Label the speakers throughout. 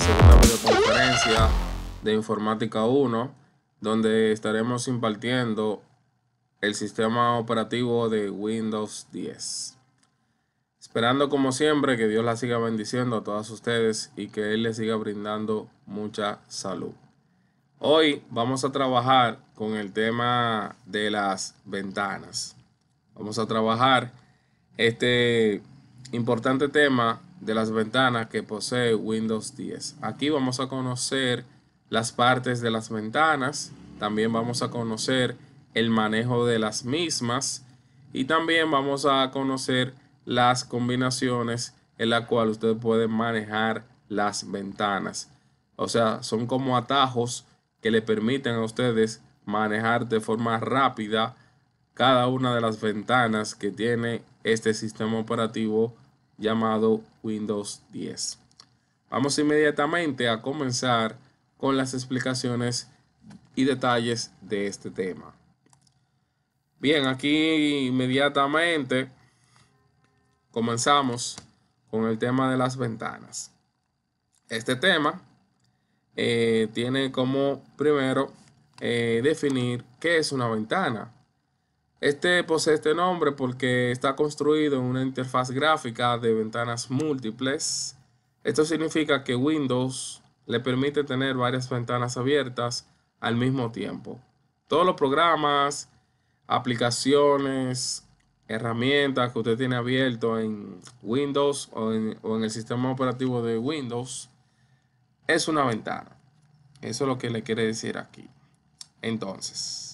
Speaker 1: segunda videoconferencia de Informática 1, donde estaremos impartiendo el sistema operativo de Windows 10. Esperando como siempre que Dios la siga bendiciendo a todas ustedes y que Él les siga brindando mucha salud. Hoy vamos a trabajar con el tema de las ventanas. Vamos a trabajar este importante tema de las ventanas que posee Windows 10. Aquí vamos a conocer las partes de las ventanas, también vamos a conocer el manejo de las mismas y también vamos a conocer las combinaciones en la cual usted puede manejar las ventanas. O sea, son como atajos que le permiten a ustedes manejar de forma rápida cada una de las ventanas que tiene este sistema operativo llamado Windows 10. Vamos inmediatamente a comenzar con las explicaciones y detalles de este tema. Bien, aquí inmediatamente comenzamos con el tema de las ventanas. Este tema eh, tiene como primero eh, definir qué es una ventana. Este posee este nombre porque está construido en una interfaz gráfica de ventanas múltiples. Esto significa que Windows le permite tener varias ventanas abiertas al mismo tiempo. Todos los programas, aplicaciones, herramientas que usted tiene abierto en Windows o en, o en el sistema operativo de Windows es una ventana. Eso es lo que le quiere decir aquí. Entonces,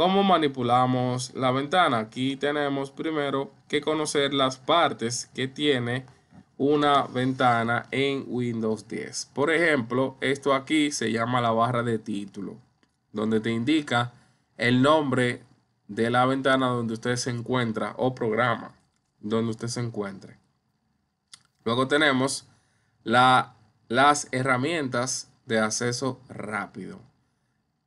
Speaker 1: ¿Cómo manipulamos la ventana? Aquí tenemos primero que conocer las partes que tiene una ventana en Windows 10. Por ejemplo, esto aquí se llama la barra de título, donde te indica el nombre de la ventana donde usted se encuentra o programa donde usted se encuentre. Luego tenemos la, las herramientas de acceso rápido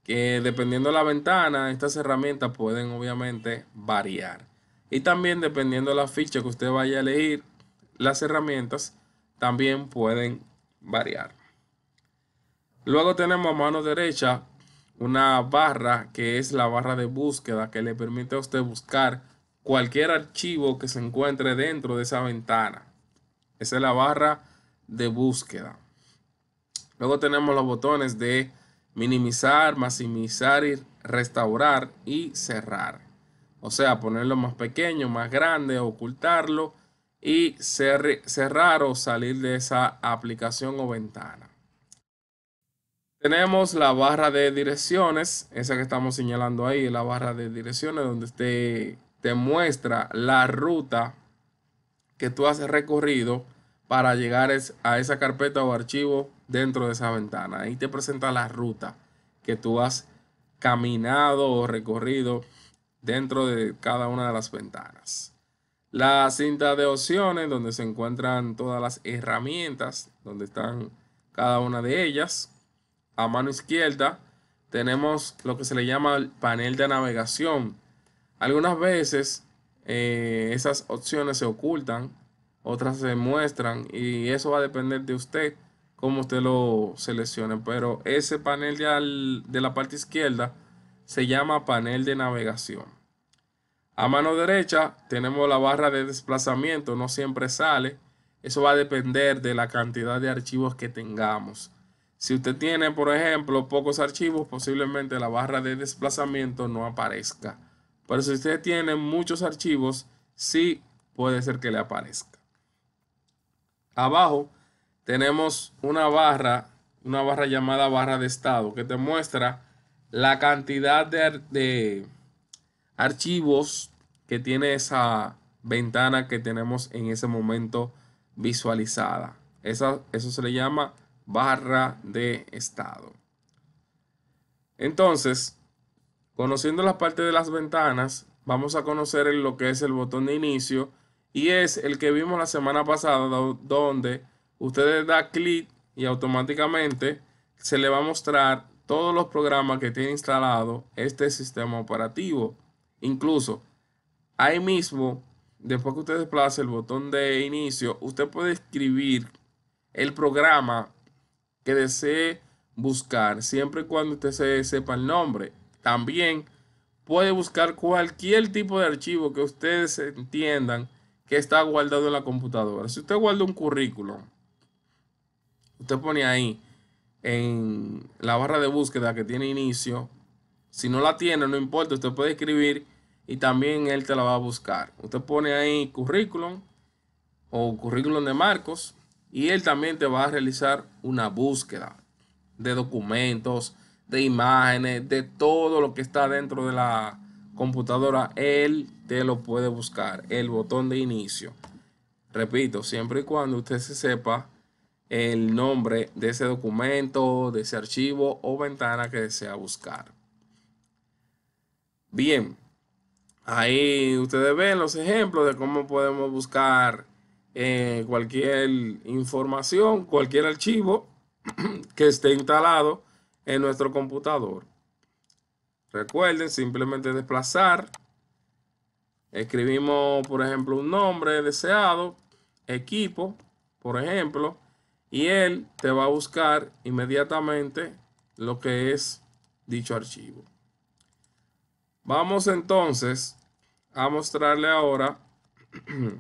Speaker 1: que dependiendo de la ventana, estas herramientas pueden obviamente variar. Y también dependiendo de la ficha que usted vaya a elegir, las herramientas también pueden variar. Luego tenemos a mano derecha una barra que es la barra de búsqueda que le permite a usted buscar cualquier archivo que se encuentre dentro de esa ventana. Esa es la barra de búsqueda. Luego tenemos los botones de minimizar, maximizar restaurar y cerrar. O sea, ponerlo más pequeño, más grande, ocultarlo y cerrar o salir de esa aplicación o ventana. Tenemos la barra de direcciones, esa que estamos señalando ahí, la barra de direcciones donde te, te muestra la ruta que tú has recorrido para llegar a esa carpeta o archivo dentro de esa ventana. Ahí te presenta la ruta que tú has caminado o recorrido dentro de cada una de las ventanas. La cinta de opciones donde se encuentran todas las herramientas, donde están cada una de ellas. A mano izquierda tenemos lo que se le llama el panel de navegación. Algunas veces eh, esas opciones se ocultan, otras se muestran y eso va a depender de usted cómo usted lo seleccione. Pero ese panel de, de la parte izquierda se llama panel de navegación. A mano derecha tenemos la barra de desplazamiento, no siempre sale. Eso va a depender de la cantidad de archivos que tengamos. Si usted tiene, por ejemplo, pocos archivos, posiblemente la barra de desplazamiento no aparezca. Pero si usted tiene muchos archivos, sí puede ser que le aparezca. Abajo tenemos una barra, una barra llamada barra de estado, que te muestra la cantidad de, archivos que tiene esa ventana que tenemos en ese momento visualizada. Eso, eso se le llama barra de estado. Entonces, conociendo la parte de las ventanas, vamos a conocer lo que es el botón de inicio y es el que vimos la semana pasada donde usted da clic y automáticamente se le va a mostrar todos los programas que tiene instalado este sistema operativo. Incluso ahí mismo, después que usted desplace el botón de inicio, usted puede escribir el programa que desee buscar, siempre y cuando usted se sepa el nombre. También puede buscar cualquier tipo de archivo que ustedes entiendan que está guardado en la computadora. Si usted guarda un currículum, usted pone ahí en la barra de búsqueda que tiene inicio. Si no la tiene, no importa, usted puede escribir y también él te la va a buscar. Usted pone ahí currículum o currículum de Marcos y él también te va a realizar una búsqueda de documentos, de imágenes, de todo lo que está dentro de la computadora. Él te lo puede buscar, el botón de inicio. Repito, siempre y cuando usted se sepa el nombre de ese documento, de ese archivo o ventana que desea buscar. Bien, ahí ustedes ven los ejemplos de cómo podemos buscar eh, cualquier información, cualquier archivo que esté instalado en nuestro computador. Recuerden simplemente desplazar. Escribimos, por ejemplo, un nombre deseado, equipo, por ejemplo, y él te va a buscar inmediatamente lo que es dicho archivo. Vamos entonces a mostrarle ahora,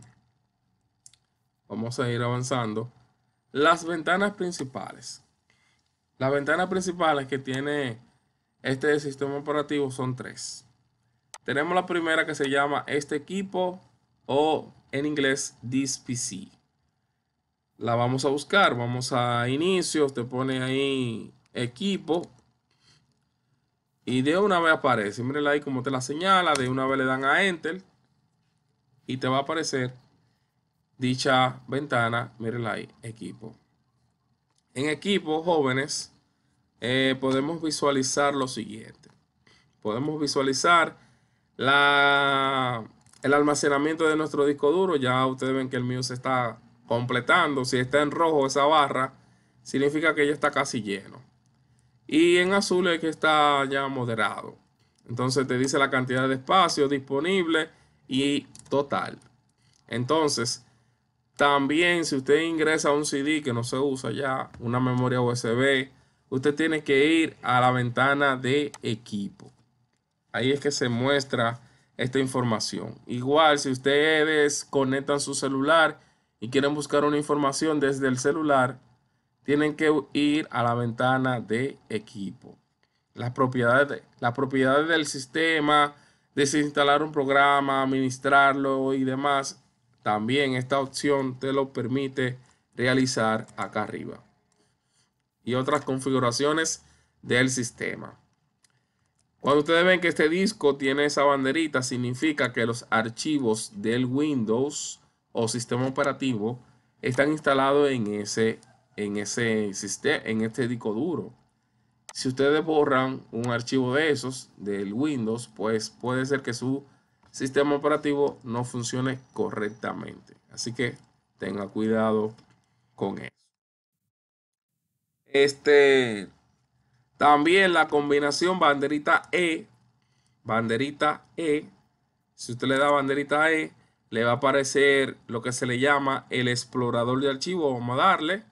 Speaker 1: vamos a ir avanzando, las ventanas principales. Las ventanas principales que tiene este sistema operativo son tres. Tenemos la primera que se llama este equipo o en inglés this PC la vamos a buscar. Vamos a inicio, te pone ahí equipo. Y de una vez aparece. Miren ahí como te la señala. De una vez le dan a Enter. Y te va a aparecer dicha ventana. Miren ahí, equipo. En equipo, jóvenes, eh, podemos visualizar lo siguiente. Podemos visualizar la, el almacenamiento de nuestro disco duro. Ya ustedes ven que el mío se está completando. Si está en rojo esa barra, significa que ya está casi lleno. Y en azul es que está ya moderado. Entonces te dice la cantidad de espacio disponible y total. Entonces, también si usted ingresa a un CD que no se usa ya, una memoria USB, usted tiene que ir a la ventana de equipo. Ahí es que se muestra esta información. Igual si ustedes conectan su celular y quieren buscar una información desde el celular, tienen que ir a la ventana de equipo. Las propiedades, las propiedades del sistema, desinstalar un programa, administrarlo y demás, también esta opción te lo permite realizar acá arriba. Y otras configuraciones del sistema. Cuando ustedes ven que este disco tiene esa banderita, significa que los archivos del Windows o sistema operativo están instalados en ese, en ese sistema, en este disco duro. Si ustedes borran un archivo de esos del Windows, pues puede ser que su sistema operativo no funcione correctamente. Así que tenga cuidado con eso. Este también la combinación banderita E, banderita E, si usted le da banderita E, le va a aparecer lo que se le llama el explorador de archivos. Vamos a darle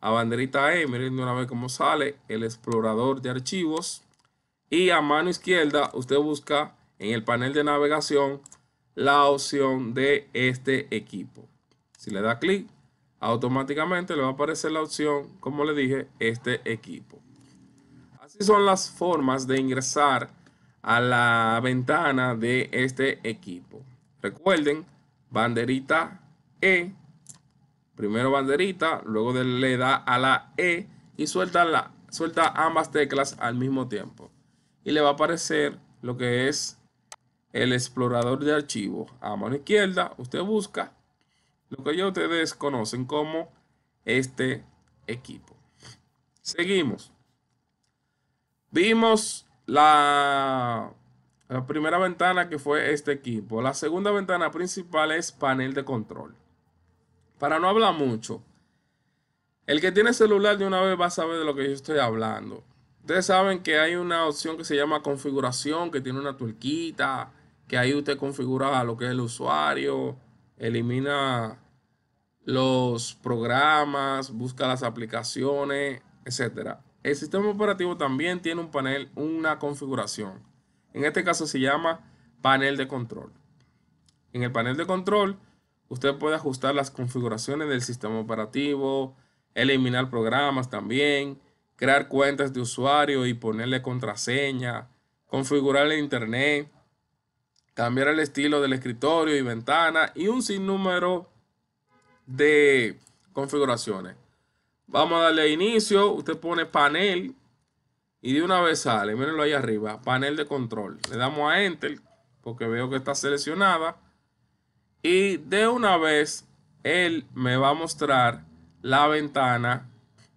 Speaker 1: a banderita E. Miren una vez cómo sale el explorador de archivos. Y a mano izquierda usted busca en el panel de navegación la opción de este equipo. Si le da clic, automáticamente le va a aparecer la opción, como le dije, este equipo. Así son las formas de ingresar a la ventana de este equipo. Recuerden banderita E, primero banderita, luego le da a la E y suelta, la, suelta ambas teclas al mismo tiempo. Y le va a aparecer lo que es el explorador de archivos. A mano izquierda, usted busca lo que ya ustedes conocen como este equipo. Seguimos. Vimos la la primera ventana que fue este equipo. La segunda ventana principal es panel de control. Para no hablar mucho, el que tiene celular de una vez va a saber de lo que yo estoy hablando. Ustedes saben que hay una opción que se llama configuración, que tiene una tuerquita, que ahí usted configura lo que es el usuario, elimina los programas, busca las aplicaciones, etcétera. El sistema operativo también tiene un panel, una configuración. En este caso se llama panel de control. En el panel de control, usted puede ajustar las configuraciones del sistema operativo, eliminar programas también, crear cuentas de usuario y ponerle contraseña, configurar el internet, cambiar el estilo del escritorio y ventana y un sinnúmero de configuraciones. Vamos a darle inicio, usted pone panel y de una vez sale, mírenlo ahí arriba, panel de control. Le damos a enter porque veo que está seleccionada y de una vez él me va a mostrar la ventana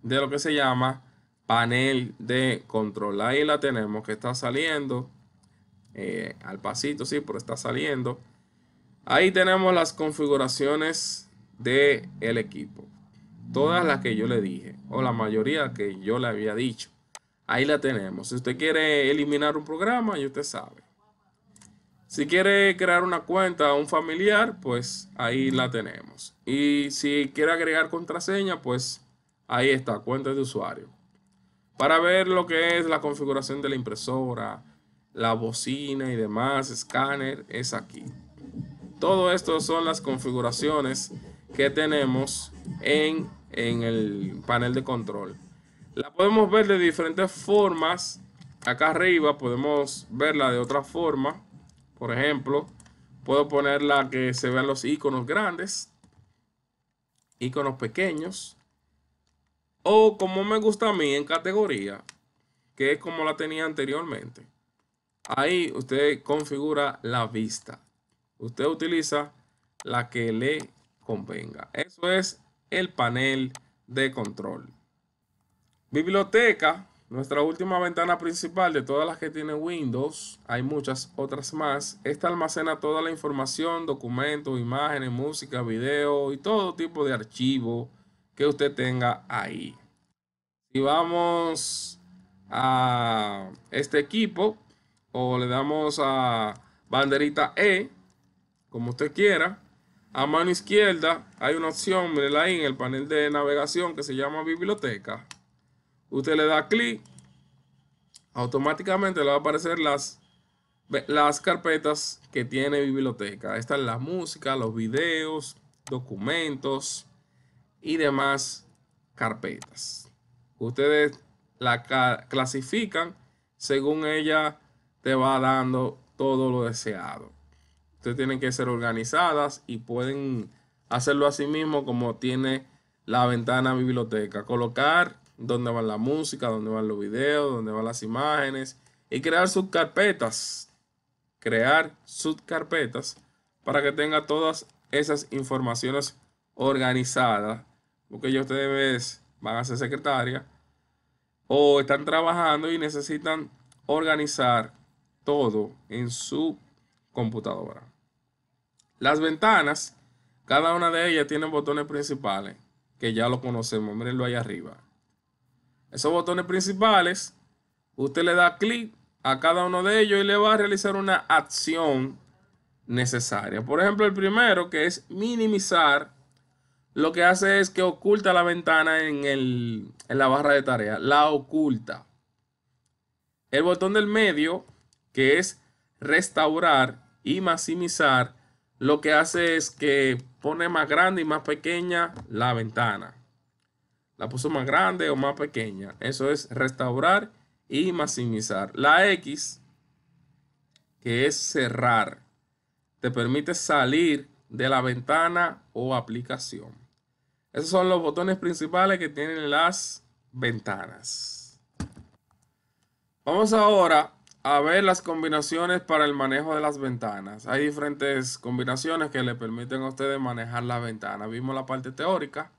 Speaker 1: de lo que se llama panel de control. Ahí la tenemos que está saliendo eh, al pasito, sí, pero está saliendo. Ahí tenemos las configuraciones del el equipo. Todas las que yo le dije, o la mayoría que yo le había dicho. Ahí la tenemos. Si usted quiere eliminar un programa, ya usted sabe. Si quiere crear una cuenta a un familiar, pues ahí la tenemos. Y si quiere agregar contraseña, pues ahí está, cuenta de usuario. Para ver lo que es la configuración de la impresora, la bocina y demás, escáner, es aquí. Todo esto son las configuraciones que tenemos en, en el panel de control. La podemos ver de diferentes formas. Acá arriba podemos verla de otra forma. Por ejemplo, puedo ponerla que se vean los iconos grandes, iconos pequeños o como me gusta a mí en categoría, que es como la tenía anteriormente. Ahí usted configura la vista. Usted utiliza la que le convenga. Eso es el panel de control. Biblioteca, nuestra última ventana principal de todas las que tiene Windows. Hay muchas otras más. Esta almacena toda la información, documentos, imágenes, música, video y todo tipo de archivo que usted tenga ahí. Si vamos a este equipo o le damos a banderita E, como usted quiera, a mano izquierda hay una opción, mire ahí en el panel de navegación que se llama biblioteca. Usted le da clic, automáticamente le va a aparecer las, las carpetas que tiene biblioteca. Esta es la música, los videos, documentos, y demás carpetas. Ustedes la clasifican según ella te va dando todo lo deseado. Ustedes tienen que ser organizadas y pueden hacerlo así mismo como tiene la ventana biblioteca. Colocar donde va la música, donde van los videos, donde van las imágenes y crear subcarpetas. Crear subcarpetas para que tenga todas esas informaciones organizadas porque ya ustedes van a ser secretaria o están trabajando y necesitan organizar todo en su computadora. Las ventanas, cada una de ellas tiene botones principales, que ya lo conocemos, mírenlo ahí arriba. Esos botones principales, usted le da clic a cada uno de ellos y le va a realizar una acción necesaria. Por ejemplo, el primero que es minimizar lo que hace es que oculta la ventana en, en la barra de tarea. La oculta. El botón del medio, que es restaurar y maximizar, lo que hace es que pone más grande y más pequeña la ventana. La puso más grande o más pequeña. Eso es restaurar y maximizar. La X, que es cerrar, te permite salir de la ventana o aplicación. Esos son los botones principales que tienen las ventanas. Vamos ahora a ver las combinaciones para el manejo de las ventanas. Hay diferentes combinaciones que le permiten a ustedes manejar la ventana. Vimos la parte teórica.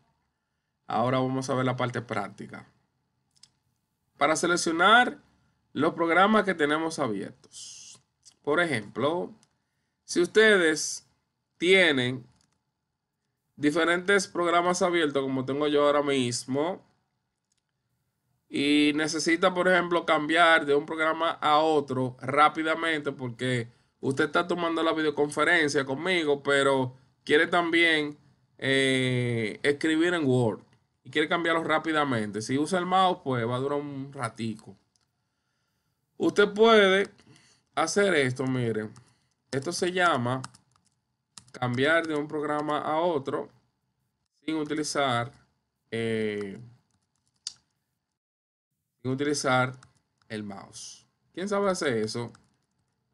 Speaker 1: Ahora vamos a ver la parte práctica. Para seleccionar los programas que tenemos abiertos. Por ejemplo, si ustedes tienen diferentes programas abiertos como tengo yo ahora mismo y necesita, por ejemplo, cambiar de un programa a otro rápidamente porque usted está tomando la videoconferencia conmigo, pero quiere también eh, escribir en Word. Y quiere cambiarlo rápidamente. Si usa el mouse, pues va a durar un ratico. Usted puede hacer esto, miren. Esto se llama cambiar de un programa a otro sin utilizar eh, sin utilizar el mouse. ¿Quién sabe hacer eso?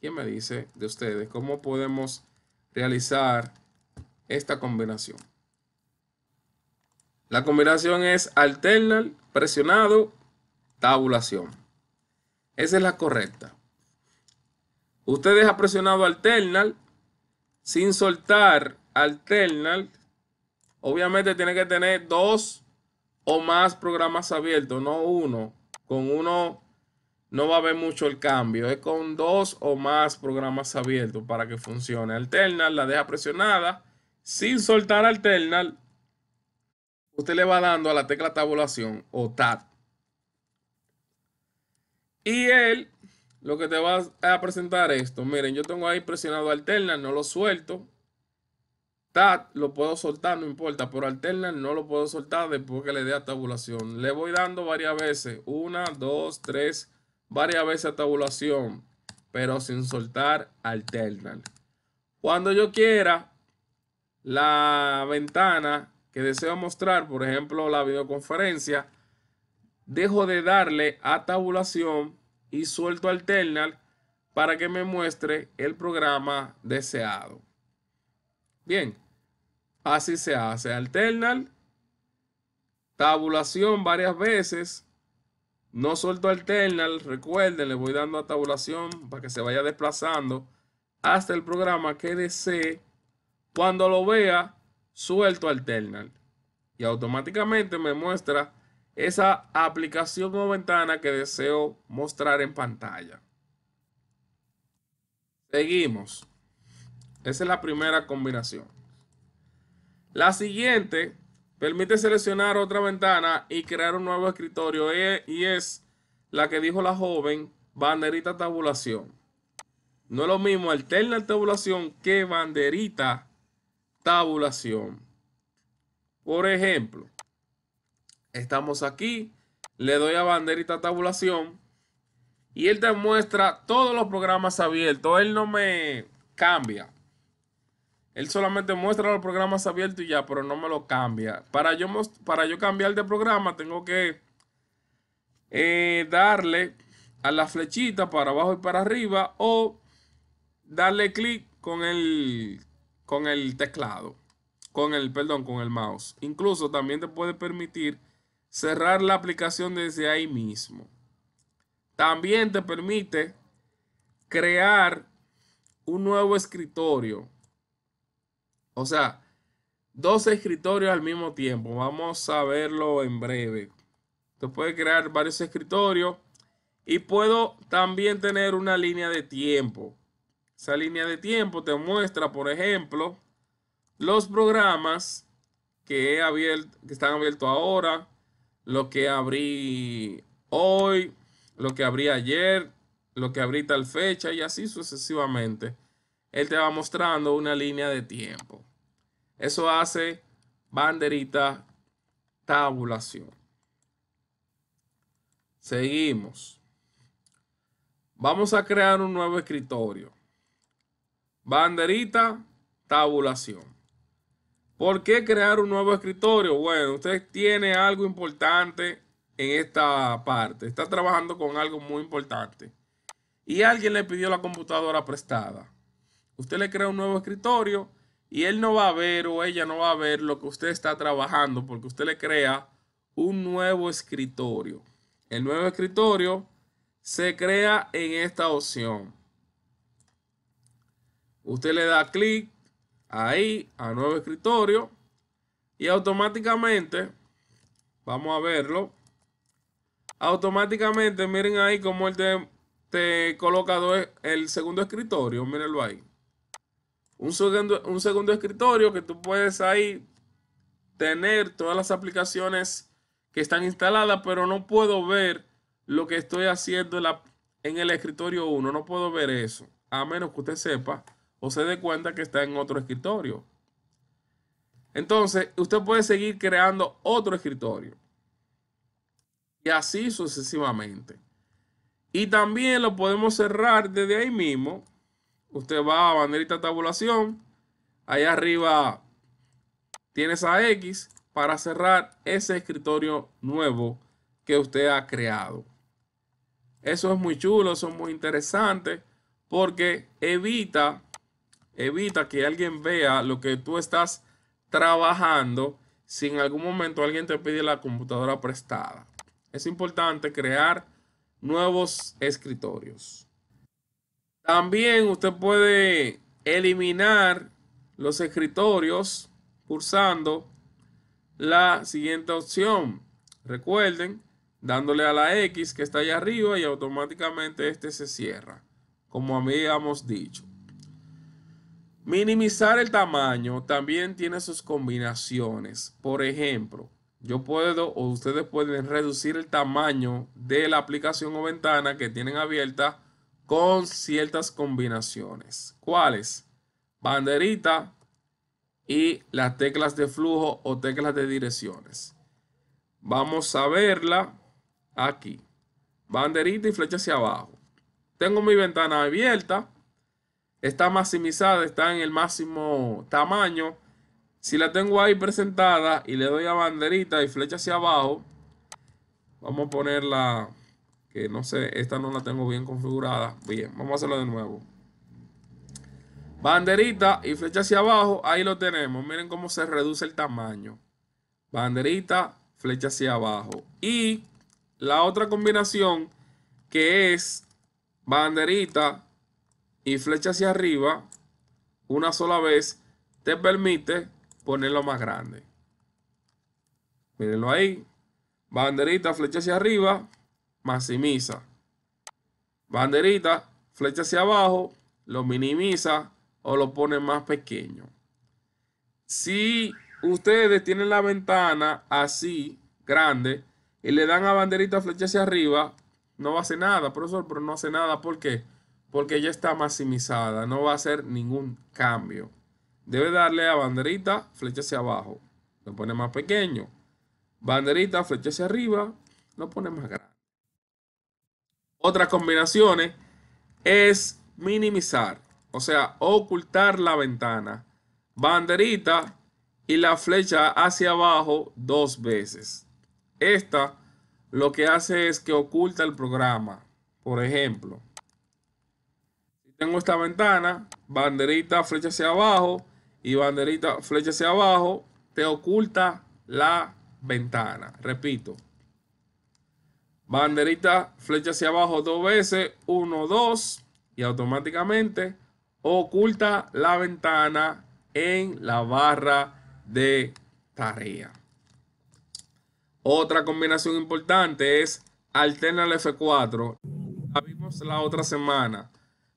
Speaker 1: ¿Quién me dice de ustedes cómo podemos realizar esta combinación? La combinación es alternar, presionado, tabulación. Esa es la correcta. Usted deja presionado alternar sin soltar alternar. Obviamente tiene que tener dos o más programas abiertos, no uno. Con uno no va a haber mucho el cambio. Es con dos o más programas abiertos para que funcione. Alternar, la deja presionada. Sin soltar alternar, usted le va dando a la tecla tabulación o tab. Y él lo que te va a presentar esto. Miren, yo tengo ahí presionado alternar, no lo suelto. Tab lo puedo soltar, no importa, pero alternar no lo puedo soltar después que le dé a tabulación. Le voy dando varias veces, una, dos, tres, varias veces a tabulación, pero sin soltar alternar. Cuando yo quiera la ventana que deseo mostrar, por ejemplo, la videoconferencia, dejo de darle a tabulación y suelto alternar para que me muestre el programa deseado. Bien, así se hace. Alternar, tabulación varias veces. No suelto alternar, recuerden, le voy dando a tabulación para que se vaya desplazando hasta el programa que desee. Cuando lo vea, suelto alternar y automáticamente me muestra esa aplicación o ventana que deseo mostrar en pantalla. Seguimos. Esa es la primera combinación. La siguiente permite seleccionar otra ventana y crear un nuevo escritorio y es la que dijo la joven, banderita tabulación. No es lo mismo alterna tabulación que banderita tabulación. Por ejemplo, estamos aquí, le doy a banderita tabulación y él te muestra todos los programas abiertos. Él no me cambia. Él solamente muestra los programas abiertos y ya, pero no me lo cambia. Para yo, para yo cambiar de programa tengo que eh, darle a la flechita para abajo y para arriba o darle clic con el, con el teclado con el, perdón, con el mouse. Incluso también te puede permitir cerrar la aplicación desde ahí mismo. También te permite crear un nuevo escritorio. O sea, dos escritorios al mismo tiempo. Vamos a verlo en breve. Te puede crear varios escritorios y puedo también tener una línea de tiempo. Esa línea de tiempo te muestra, por ejemplo, los programas que, he que están abiertos ahora, lo que abrí hoy, lo que abrí ayer, lo que abrí tal fecha y así sucesivamente. Él te va mostrando una línea de tiempo. Eso hace banderita tabulación. Seguimos. Vamos a crear un nuevo escritorio. Banderita tabulación. ¿Por qué crear un nuevo escritorio? Bueno, usted tiene algo importante en esta parte. Está trabajando con algo muy importante. Y alguien le pidió la computadora prestada. Usted le crea un nuevo escritorio y él no va a ver o ella no va a ver lo que usted está trabajando porque usted le crea un nuevo escritorio. El nuevo escritorio se crea en esta opción. Usted le da clic ahí a nuevo escritorio y automáticamente, vamos a verlo, automáticamente miren ahí como él te, te coloca el segundo escritorio, mírenlo ahí. Un segundo, un segundo escritorio que tú puedes ahí tener todas las aplicaciones que están instaladas, pero no puedo ver lo que estoy haciendo en, la, en el escritorio 1. No puedo ver eso, a menos que usted sepa o se dé cuenta que está en otro escritorio. Entonces, usted puede seguir creando otro escritorio. Y así sucesivamente. Y también lo podemos cerrar desde ahí mismo. Usted va a banderita tabulación. Ahí arriba tienes a X para cerrar ese escritorio nuevo que usted ha creado. Eso es muy chulo, eso es muy interesante porque evita, evita que alguien vea lo que tú estás trabajando si en algún momento alguien te pide la computadora prestada. Es importante crear nuevos escritorios. También usted puede eliminar los escritorios pulsando la siguiente opción. Recuerden, dándole a la X que está allá arriba y automáticamente este se cierra, como habíamos dicho. Minimizar el tamaño también tiene sus combinaciones. Por ejemplo, yo puedo o ustedes pueden reducir el tamaño de la aplicación o ventana que tienen abierta con ciertas combinaciones. ¿Cuáles? Banderita y las teclas de flujo o teclas de direcciones. Vamos a verla aquí. Banderita y flecha hacia abajo. Tengo mi ventana abierta. Está maximizada, está en el máximo tamaño. Si la tengo ahí presentada y le doy a banderita y flecha hacia abajo, vamos a ponerla, que no sé, esta no la tengo bien configurada. Bien, vamos a hacerlo de nuevo. Banderita y flecha hacia abajo, ahí lo tenemos. Miren cómo se reduce el tamaño. Banderita, flecha hacia abajo. Y la otra combinación que es banderita y flecha hacia arriba una sola vez te permite ponerlo más grande. Mírenlo ahí. Banderita, flecha hacia arriba, maximiza. Banderita, flecha hacia abajo, lo minimiza o lo pone más pequeño. Si ustedes tienen la ventana así, grande, y le dan a banderita flecha hacia arriba, no va a hacer nada, profesor, pero no hace nada. ¿Por qué? Porque ya está maximizada, no va a hacer ningún cambio. Debe darle a banderita, flecha hacia abajo. Lo pone más pequeño. Banderita, flecha hacia arriba, lo pone más grande. Otras combinaciones es minimizar, o sea, ocultar la ventana. Banderita y la flecha hacia abajo dos veces. Esta lo que hace es que oculta el programa. Por ejemplo, tengo esta ventana, banderita, flecha hacia abajo y banderita, flecha hacia abajo, te oculta la ventana. Repito. Banderita, flecha hacia abajo dos veces, uno, dos, y automáticamente oculta la ventana en la barra de tarea. Otra combinación importante es alterna el F4. La vimos la otra semana,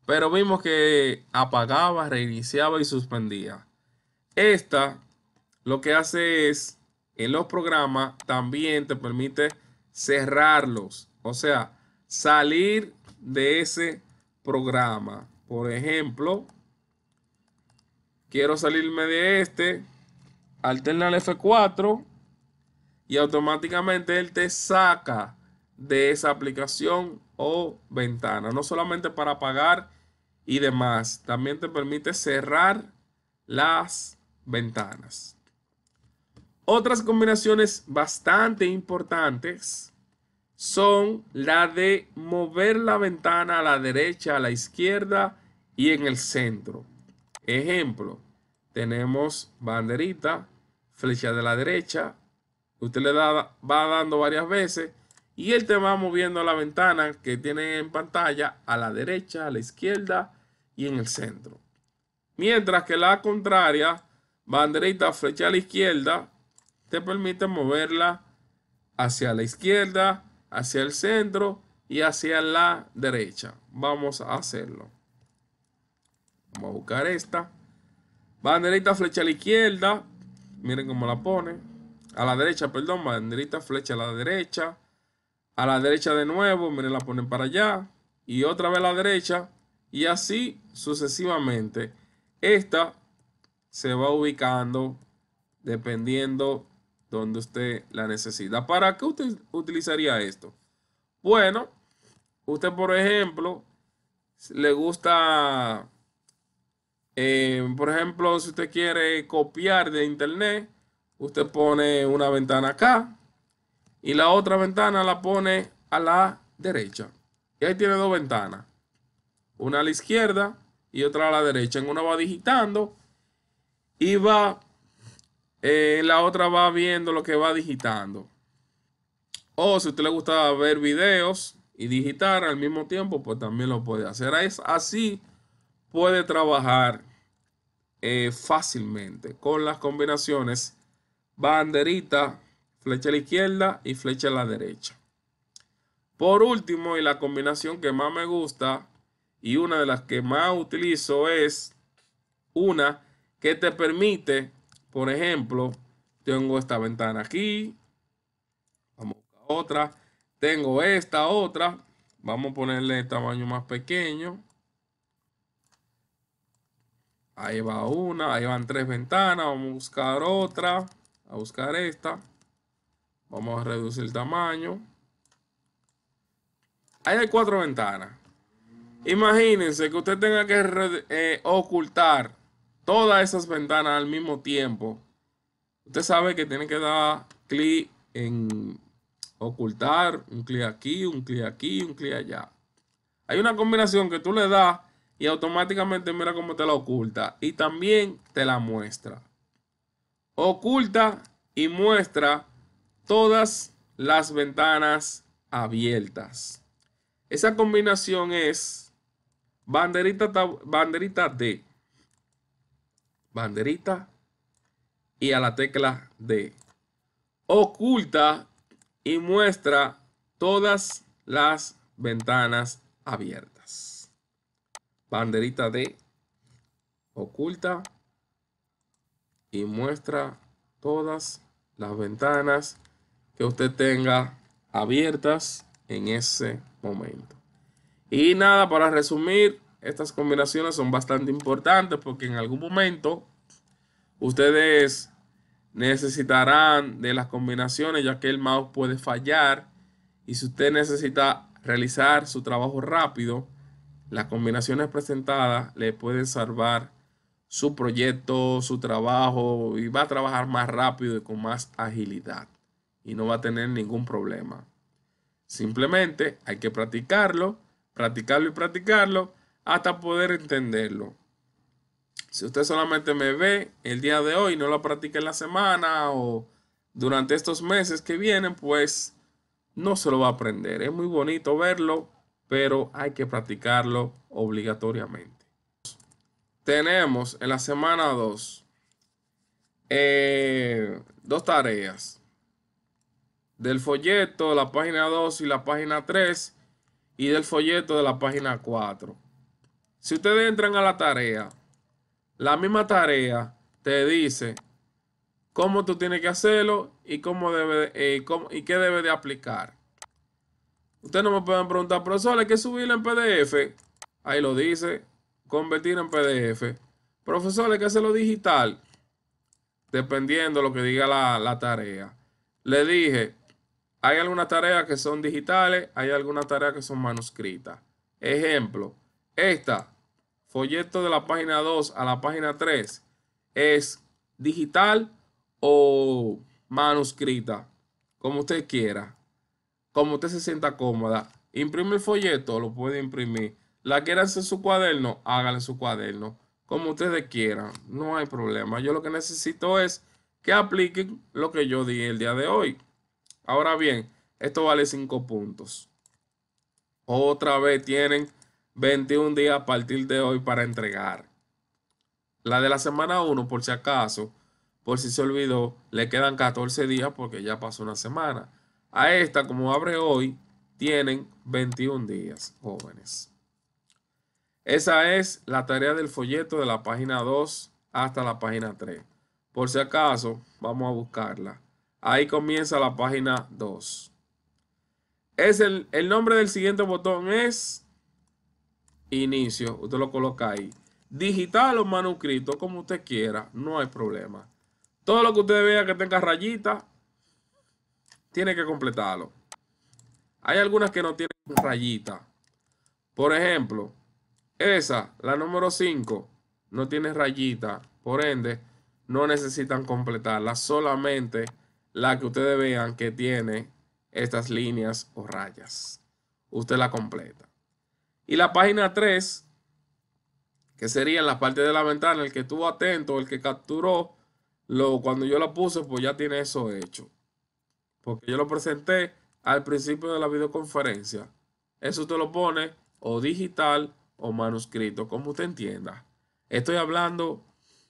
Speaker 1: pero vimos que apagaba, reiniciaba y suspendía. Esta lo que hace es, en los programas también te permite cerrarlos, o sea, salir de ese programa. Por ejemplo, quiero salirme de este, alterna el F4 y automáticamente él te saca de esa aplicación o ventana. No solamente para apagar y demás, también te permite cerrar las ventanas. Otras combinaciones bastante importantes son la de mover la ventana a la derecha, a la izquierda y en el centro. Ejemplo, tenemos banderita, flecha de la derecha, Usted le da, va dando varias veces y él te va moviendo la ventana que tiene en pantalla a la derecha, a la izquierda y en el centro. Mientras que la contraria, banderita flecha a la izquierda, te permite moverla hacia la izquierda, hacia el centro y hacia la derecha. Vamos a hacerlo. Vamos a buscar esta. Banderita flecha a la izquierda. Miren cómo la pone a la derecha, perdón, banderita flecha a la derecha, a la derecha de nuevo, miren, la ponen para allá, y otra vez a la derecha, y así sucesivamente. Esta se va ubicando dependiendo donde usted la necesita. ¿Para qué usted utilizaría esto? Bueno, usted por ejemplo le gusta, eh, por ejemplo, si usted quiere copiar de internet, usted pone una ventana acá y la otra ventana la pone a la derecha. Y ahí tiene dos ventanas, una a la izquierda y otra a la derecha. En una va digitando y va, en la otra va viendo lo que va digitando. O si a usted le gusta ver videos y digitar al mismo tiempo, pues también lo puede hacer. Es así puede trabajar eh, fácilmente con las combinaciones banderita, flecha a la izquierda y flecha a la derecha. Por último, y la combinación que más me gusta y una de las que más utilizo es una que te permite, por ejemplo, tengo esta ventana aquí, vamos a otra, tengo esta otra, vamos a ponerle el tamaño más pequeño. Ahí va una, ahí van tres ventanas, vamos a buscar otra, a buscar esta. Vamos a reducir el tamaño. Ahí hay cuatro ventanas. Imagínense que usted tenga que eh, ocultar todas esas ventanas al mismo tiempo. Usted sabe que tiene que dar clic en ocultar, un clic aquí, un clic aquí, un clic allá. Hay una combinación que tú le das y automáticamente mira cómo te la oculta y también te la muestra. Oculta y muestra todas las ventanas abiertas. Esa combinación es banderita, banderita D, banderita y a la tecla D. Oculta y muestra todas las ventanas abiertas. Banderita D oculta y muestra todas las ventanas que usted tenga abiertas en ese momento. Y nada, para resumir, estas combinaciones son bastante importantes porque en algún momento ustedes necesitarán de las combinaciones ya que el mouse puede fallar y si usted necesita realizar su trabajo rápido, las combinaciones presentadas le pueden salvar su proyecto, su trabajo y va a trabajar más rápido y con más agilidad y no va a tener ningún problema. Simplemente hay que practicarlo, practicarlo y practicarlo hasta poder entenderlo. Si usted solamente me ve el día de hoy, no lo practica en la semana o durante estos meses que vienen, pues no se lo va a aprender. Es muy bonito verlo, pero hay que practicarlo obligatoriamente. Tenemos en la semana 2 eh, dos tareas. Del folleto la página 2 y la página 3 y del folleto de la página 4. Si ustedes entran a la tarea, la misma tarea te dice cómo tú tienes que hacerlo y cómo debe eh, y qué debe de aplicar. Ustedes no me pueden preguntar, profesor, hay que subirlo en PDF. Ahí lo dice, convertir en PDF. Profesor, hay que hacerlo digital. Dependiendo de lo que diga la, la tarea. Le dije, hay algunas tareas que son digitales, hay algunas tareas que son manuscritas. Ejemplo, esta folleto de la página 2 a la página 3 es digital o manuscrita, como usted quiera, como usted se sienta cómoda. Imprime el folleto, lo puede imprimir. La quiere hacer su cuaderno, hágale su cuaderno, como ustedes quieran, no hay problema. Yo lo que necesito es que apliquen lo que yo di el día de hoy. Ahora bien, esto vale 5 puntos. Otra vez tienen 21 días a partir de hoy para entregar. La de la semana 1, por si acaso, por si se olvidó, le quedan 14 días porque ya pasó una semana. A esta, como abre hoy, tienen 21 días, jóvenes. Esa es la tarea del folleto de la página 2 hasta la página 3. Por si acaso, vamos a buscarla. Ahí comienza la página 2. Es el, nombre del siguiente botón es inicio, usted lo coloca ahí. Digital o manuscrito, como usted quiera, no hay problema. Todo lo que ustedes vean que tenga rayita, tiene que completarlo. Hay algunas que no tienen rayita. Por ejemplo, esa, la número 5, no tiene rayita. Por ende, no necesitan completarla. Solamente la que ustedes vean que tiene estas líneas o rayas. Usted la completa. Y la página 3, que sería la parte de la ventana, el que estuvo atento, el que capturó, lo, cuando yo la puse, pues ya tiene eso hecho. Porque yo lo presenté al principio de la videoconferencia. Eso usted lo pone o digital o manuscrito, como usted entienda. Estoy hablando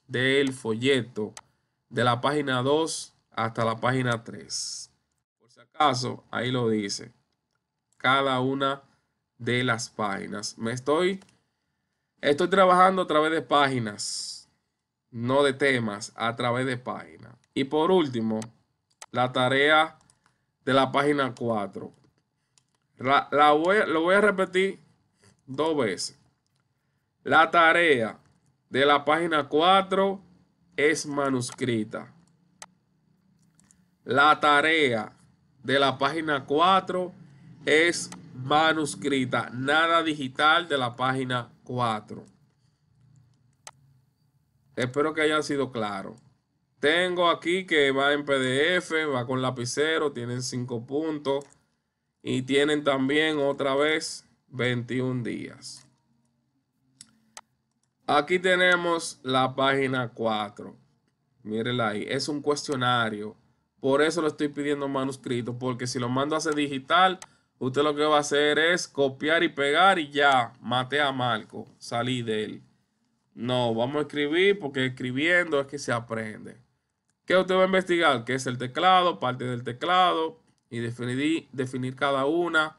Speaker 1: del folleto de la página 2 hasta la página 3. Por si acaso, ahí lo dice. Cada una de las páginas. Me estoy, estoy trabajando a través de páginas, no de temas, a través de páginas. Y por último, la tarea de la página 4. La, voy, lo voy a repetir dos veces. La tarea de la página 4 es manuscrita. La tarea de la página 4 es manuscrita, nada digital de la página 4. Espero que haya sido claro. Tengo aquí que va en PDF, va con lapicero, tienen 5 puntos y tienen también otra vez 21 días. Aquí tenemos la página 4. Mírenla ahí. Es un cuestionario. Por eso lo estoy pidiendo manuscrito. Porque si lo mando a hacer digital, usted lo que va a hacer es copiar y pegar y ya. Maté a Marco. Salí de él. No, vamos a escribir porque escribiendo es que se aprende. ¿Qué usted va a investigar? ¿Qué es el teclado? Parte del teclado y definir, definir cada una.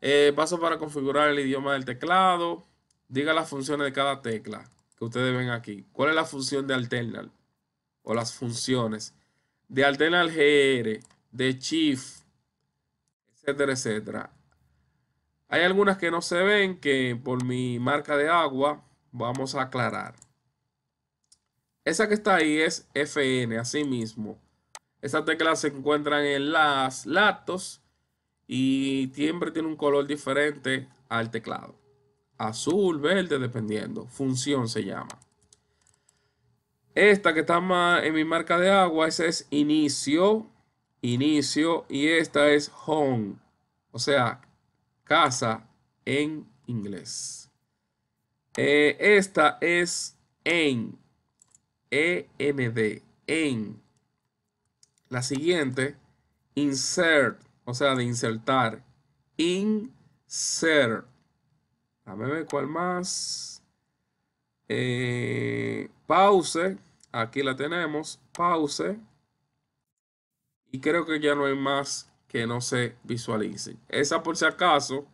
Speaker 1: Eh, paso para configurar el idioma del teclado. Diga las funciones de cada tecla que ustedes ven aquí. ¿Cuál es la función de alternal? O las funciones de alternal GR, de shift, etcétera, etcétera. Hay algunas que no se ven que por mi marca de agua vamos a aclarar. Esa que está ahí es FN, así mismo. Esas teclas se encuentran en las latos y siempre tiene un color diferente al teclado. Azul, verde, dependiendo. Función se llama. Esta que está más en mi marca de agua, esa es inicio, inicio y esta es home, o sea, casa en inglés. Eh, esta es en, END, en. La siguiente, insert, o sea, de insertar. Insert. A ver cuál más. Eh, pause. Aquí la tenemos. Pause. Y creo que ya no hay más que no se visualice. Esa por si acaso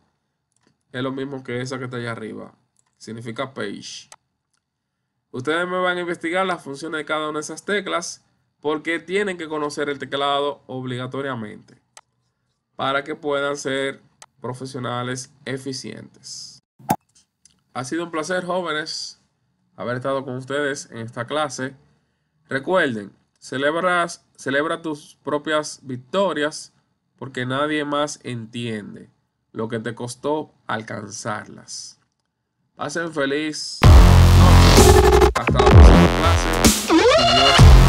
Speaker 1: es lo mismo que esa que está allá arriba. Significa page. Ustedes me van a investigar las funciones de cada una de esas teclas porque tienen que conocer el teclado obligatoriamente para que puedan ser profesionales eficientes. Ha sido un placer, jóvenes, haber estado con ustedes en esta clase. Recuerden, celebras, celebra tus propias victorias porque nadie más entiende lo que te costó alcanzarlas. Pasen feliz. Hasta la próxima clase.